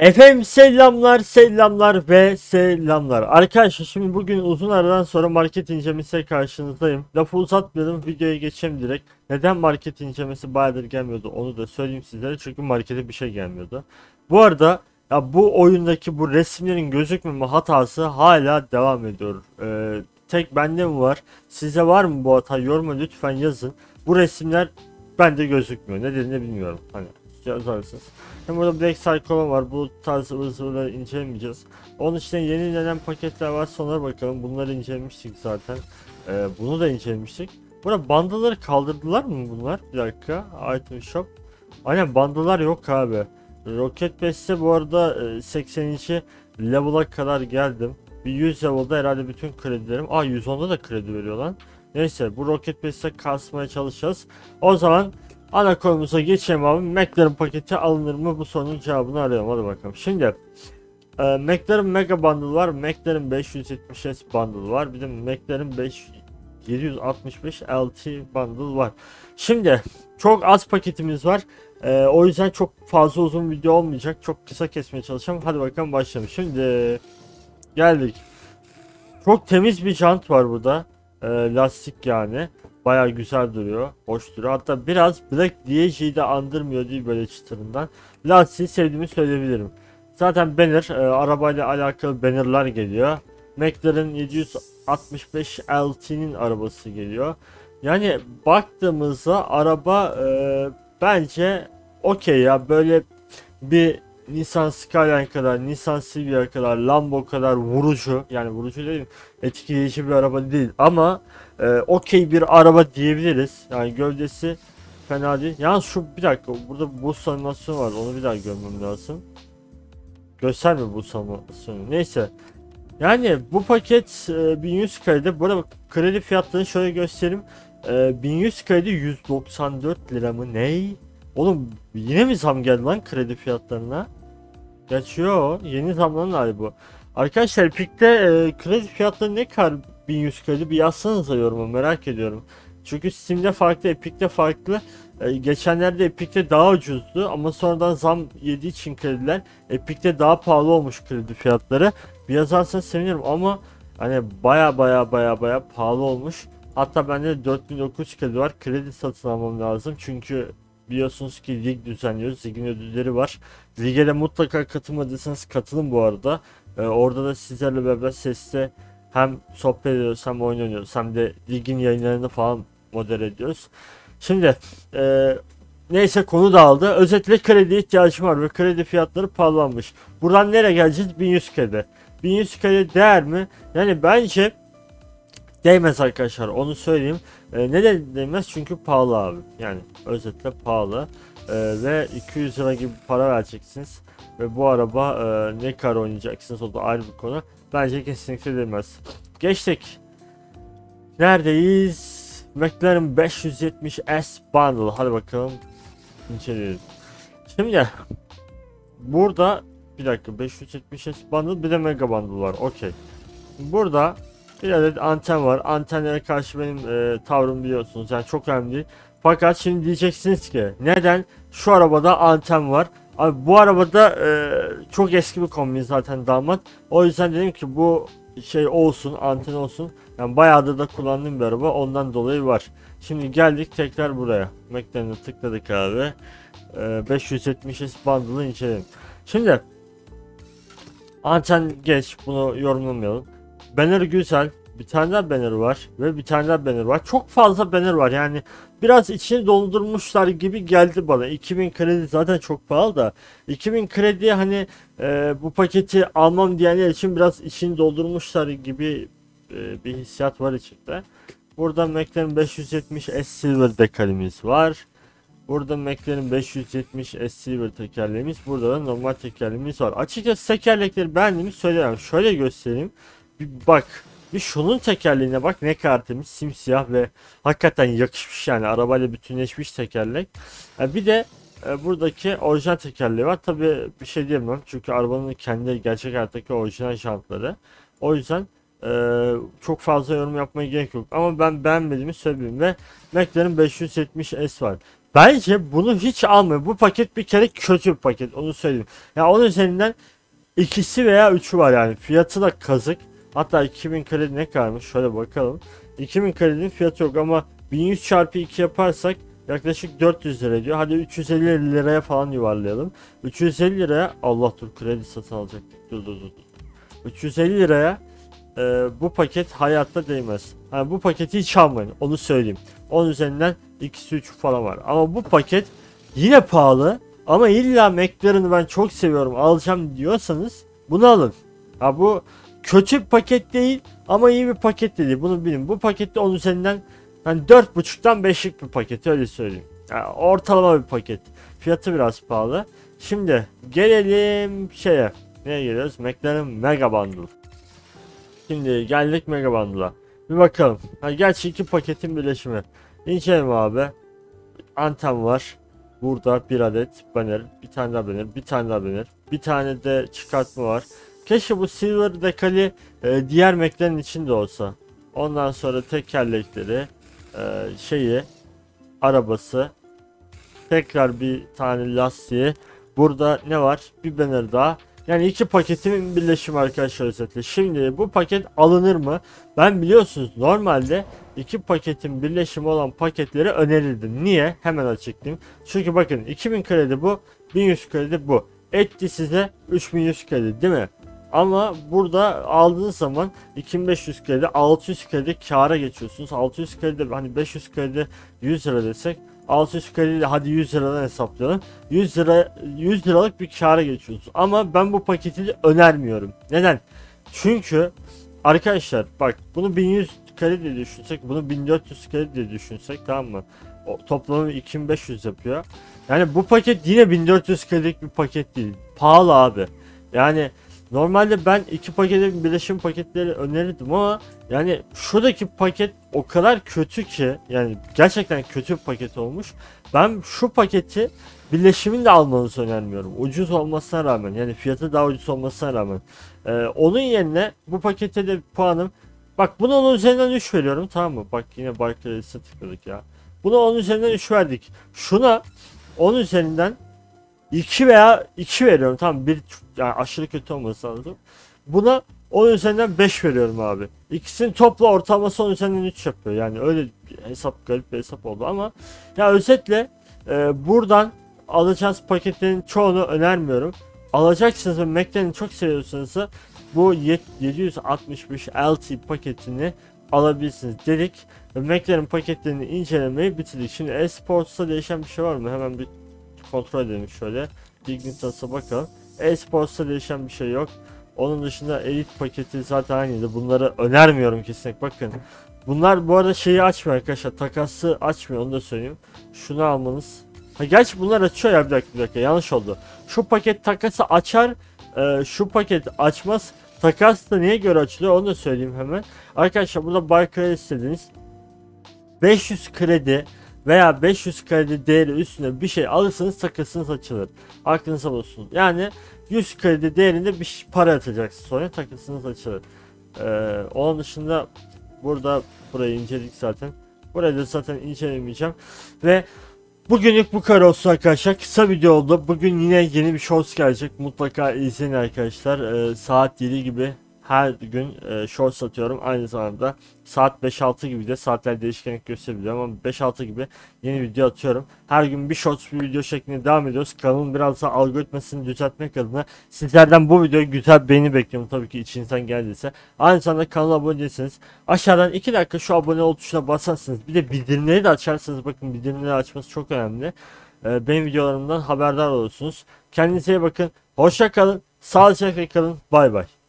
Efendim selamlar selamlar ve selamlar. Arkadaşlar şimdi bugün uzun aradan sonra market incelemesiyle karşınızdayım. Lafı uzatmayalım videoya geçelim direkt. Neden market incelemesi bayağıdır gelmiyordu onu da söyleyeyim sizlere. Çünkü markete bir şey gelmiyordu. Bu arada ya bu oyundaki bu resimlerin gözükmeme hatası hala devam ediyor. Ee, tek bende mi var? Size var mı bu hata? Yoruma lütfen yazın. Bu resimler bende gözükmüyor. Nedenini bilmiyorum. Hani yazarsınız. Hem burada Black Cyclone var. Bu tarz ıvır zıvırları incelemeyeceğiz. Onun için yenilenen paketler var. Sonra bakalım. Bunları incelemiştik zaten. Ee, bunu da incelemiştik. Burada bandaları kaldırdılar mı bunlar? Bir dakika. Item Shop. Aynen bandalar yok abi. Rocket Best'e bu arada e, 80. level'a kadar geldim. Bir 100 level'da herhalde bütün kredilerim. Aa 110'da da kredi veriyor lan. Neyse bu Rocket Best'e kasmaya çalışacağız. O zaman ana konumuza geçelim abi. McLaren paketi alınır mı? Bu sorunun cevabını arayalım. Hadi bakalım. Şimdi e, McLaren Mega Bundle var. McLaren 570S Bundle var. Bir de McLaren 5 765 LT Bundle var. Şimdi çok az paketimiz var. E, o yüzden çok fazla uzun video olmayacak. Çok kısa kesmeye çalışacağım. Hadi bakalım başlayalım. Şimdi geldik. Çok temiz bir jant var burada. E, lastik yani. Baya güzel duruyor. Hoş duruyor. Hatta biraz Black DJ'yi de andırmıyor değil böyle çıtırından. Lastiği sevdiğimi söyleyebilirim. Zaten banner, e, arabayla alakalı bannerlar geliyor. McLaren 765 LT'nin arabası geliyor. Yani baktığımızda araba e, bence okey ya böyle bir Nissan Skyline kadar, Nissan Silvia kadar, Lambo kadar vurucu yani vurucu değil etkileyici bir araba değil ama e, okey bir araba diyebiliriz. Yani gövdesi fena değil. Yalnız şu bir dakika burada boost animasyonu var onu bir daha görmem lazım. Gösterme boost animasyonu. Neyse. Yani bu paket e, 1100 kredi. Bu arada kredi fiyatlarını şöyle göstereyim. E, 1100 kredi 194 lira mı? Ney? Oğlum yine mi zam geldi lan kredi fiyatlarına? Geçiyor. Yeni zamlanlar bu. Arkadaşlar Epic'te e, kredi fiyatları ne kadar 1100 kredi bir yazsanıza yoruma merak ediyorum. Çünkü Steam'de farklı, Epic'te farklı. E, geçenlerde Epic'te daha ucuzdu ama sonradan zam yediği için krediler Epic'te daha pahalı olmuş kredi fiyatları. Bir yazarsanız sevinirim ama hani baya baya baya baya pahalı olmuş. Hatta bende 4900 kredi var. Kredi satın almam lazım çünkü biliyorsunuz ki lig düzenliyoruz. Ligin ödülleri var. Lige de mutlaka katılmadıysanız katılın bu arada. Ee, orada da sizlerle beraber sesle hem sohbet ediyoruz hem oyun oynuyoruz hem de ligin yayınlarını falan model ediyoruz. Şimdi e, neyse konu dağıldı. Özetle kredi ihtiyacım var ve kredi fiyatları pahalanmış. Buradan nereye geleceğiz? 1100 kredi. 1100 kredi değer mi? Yani bence değmez arkadaşlar onu söyleyeyim. E, neden değmez? Çünkü pahalı abi. Yani özetle pahalı. E, ve 200 lira gibi para vereceksiniz. Ve bu araba e, ne kadar oynayacaksınız o da ayrı bir konu. Bence kesinlikle değmez. Geçtik. Neredeyiz? McLaren 570S Bundle. Hadi bakalım. İnceleyelim. Şimdi burada bir dakika 570S Bundle bir de Mega Bundle var. Okey. Burada bir adet anten var. Antenlere karşı benim e, tavrım biliyorsunuz. Yani çok önemli. Fakat şimdi diyeceksiniz ki neden şu arabada anten var? Abi bu arabada e, çok eski bir kombin zaten damat. O yüzden dedim ki bu şey olsun, anten olsun. Yani bayağıdır da kullandığım bir araba ondan dolayı var. Şimdi geldik tekrar buraya. McLaren'e tıkladık abi. E, 570S bundle'ı inceleyelim. Şimdi anten geç bunu yorumlamayalım. Banner güzel. Bir tane daha banner var ve bir tane daha banner var. Çok fazla banner var yani biraz içini doldurmuşlar gibi geldi bana. 2000 kredi zaten çok pahalı da 2000 kredi hani e, bu paketi almam diyenler için biraz içini doldurmuşlar gibi e, bir hissiyat var içinde. Burada McLaren 570 S Silver dekalimiz var. Burada McLaren 570 S Silver tekerleğimiz. Burada da normal tekerleğimiz var. Açıkçası tekerlekleri beğendiğimi söyleyemem. Şöyle göstereyim. Bir bak. Bir şunun tekerleğine bak ne kadar temiz simsiyah ve hakikaten yakışmış yani arabayla bütünleşmiş tekerlek. Yani bir de e, buradaki orijinal tekerleği var. Tabi bir şey diyemem çünkü arabanın kendi gerçek hayattaki orijinal jantları. O yüzden e, çok fazla yorum yapmaya gerek yok. Ama ben beğenmediğimi söyleyeyim ve McLaren 570S var. Bence bunu hiç almayın. Bu paket bir kere kötü bir paket onu söyleyeyim. Ya onun üzerinden ikisi veya üçü var yani. Fiyatı da kazık. Hatta 2000 kredi ne kadarmış şöyle bakalım. 2000 kredinin fiyatı yok ama 1100 çarpı 2 yaparsak yaklaşık 400 lira ediyor. Hadi 350 liraya falan yuvarlayalım. 350 liraya Allah dur kredi satın alacak. Dur dur dur. dur. 350 liraya e, bu paket hayatta değmez. Yani bu paketi hiç almayın onu söyleyeyim. Onun üzerinden ikisi 3 falan var. Ama bu paket yine pahalı. Ama illa McLaren'ı ben çok seviyorum alacağım diyorsanız bunu alın. Ha bu kötü bir paket değil ama iyi bir paket de değil. Bunu bilin. Bu pakette onun üzerinden yani 4.5'tan 5'lik bir paket öyle söyleyeyim. Yani ortalama bir paket. Fiyatı biraz pahalı. Şimdi gelelim şeye. Neye geliyoruz? McLaren Mega Bundle. Şimdi geldik Mega Bundle'a. Bir bakalım. Ha, gerçi iki paketin birleşimi. İnceleyelim abi. Antem var. Burada bir adet banner, bir tane daha banner, bir tane daha banner, bir tane de çıkartma var. Keşke bu silver dekali e, diğer Mac'lerin içinde olsa. Ondan sonra tekerlekleri, e, şeyi, arabası, tekrar bir tane lastiği. Burada ne var? Bir banner daha. Yani iki paketin birleşimi arkadaşlar özetle. Şimdi bu paket alınır mı? Ben biliyorsunuz normalde iki paketin birleşimi olan paketleri önerirdim. Niye? Hemen açıklayayım. Çünkü bakın 2000 kredi bu, 1100 kredi bu. Etti size 3100 kredi değil mi? Ama burada aldığınız zaman 2500 kredi 600 kredi kâra geçiyorsunuz. 600 kredi hani 500 kredi 100 lira desek 600 kredi hadi 100 liradan hesaplayalım. 100 lira 100 liralık bir kâra geçiyorsunuz. Ama ben bu paketi önermiyorum. Neden? Çünkü arkadaşlar bak bunu 1100 kredi diye düşünsek bunu 1400 kredi diye düşünsek tamam mı? O, toplamı 2500 yapıyor. Yani bu paket yine 1400 kredilik bir paket değil. Pahalı abi. Yani Normalde ben iki paketin birleşim paketleri önerirdim ama yani şuradaki paket o kadar kötü ki yani gerçekten kötü bir paket olmuş. Ben şu paketi birleşimin de almanızı önermiyorum. Ucuz olmasına rağmen yani fiyatı daha ucuz olmasına rağmen. Ee, onun yerine bu pakete de puanım bak buna onun üzerinden 3 veriyorum tamam mı? Bak yine Barclays'e tıkladık ya. Buna onun üzerinden 3 verdik. Şuna 10 üzerinden 2 veya 2 veriyorum. Tamam bir yani aşırı kötü olması lazım. Buna 10 üzerinden 5 veriyorum abi. İkisinin topla ortalaması 10 üzerinden 3 yapıyor. Yani öyle bir hesap garip bir hesap oldu ama ya özetle e, buradan alacağınız paketlerin çoğunu önermiyorum. Alacaksınız ve Mac'lerini çok seviyorsanız bu 765 LT paketini alabilirsiniz dedik. Mac'lerin paketlerini incelemeyi bitirdik. Şimdi Esports'ta değişen bir şey var mı? Hemen bir kontrol edelim şöyle. Dignitas'a bakalım. E-Sports'ta değişen bir şey yok. Onun dışında Elite paketi zaten aynıydı. Bunları önermiyorum kesinlikle. Bakın. Bunlar bu arada şeyi açmıyor arkadaşlar. Takası açmıyor onu da söyleyeyim. Şunu almanız. Ha gerçi bunlar açıyor ya bir dakika bir dakika yanlış oldu. Şu paket takası açar. E, şu paket açmaz. Takas da niye göre açılıyor onu da söyleyeyim hemen. Arkadaşlar burada buy credit istediniz. 500 kredi veya 500 kredi değeri üstüne bir şey alırsanız takasınız açılır. Aklınıza bulunsun. Yani 100 kredi değerinde bir para atacaksınız sonra takasınız açılır. Ee, onun dışında burada burayı inceledik zaten. Burayı da zaten incelemeyeceğim. Ve Bugünlük bu kadar olsun arkadaşlar. Kısa video oldu. Bugün yine yeni bir shorts gelecek. Mutlaka izleyin arkadaşlar. Ee, saat 7 gibi her gün e, short satıyorum. Aynı zamanda saat 5-6 gibi de saatler değişkenlik gösterebiliyor ama 5-6 gibi yeni video atıyorum. Her gün bir shorts bir video şeklinde devam ediyoruz. Kanalın biraz daha algoritmasını düzeltmek adına sizlerden bu videoya güzel beğeni bekliyorum tabii ki içinizden geldiyse. Aynı zamanda kanala abone değilseniz aşağıdan 2 dakika şu abone ol tuşuna basarsınız. Bir de bildirimleri de açarsanız bakın bildirimleri açması çok önemli. Ee, benim videolarımdan haberdar olursunuz. Kendinize iyi bakın. Hoşça kalın. Sağlıcakla kalın. Bay bay.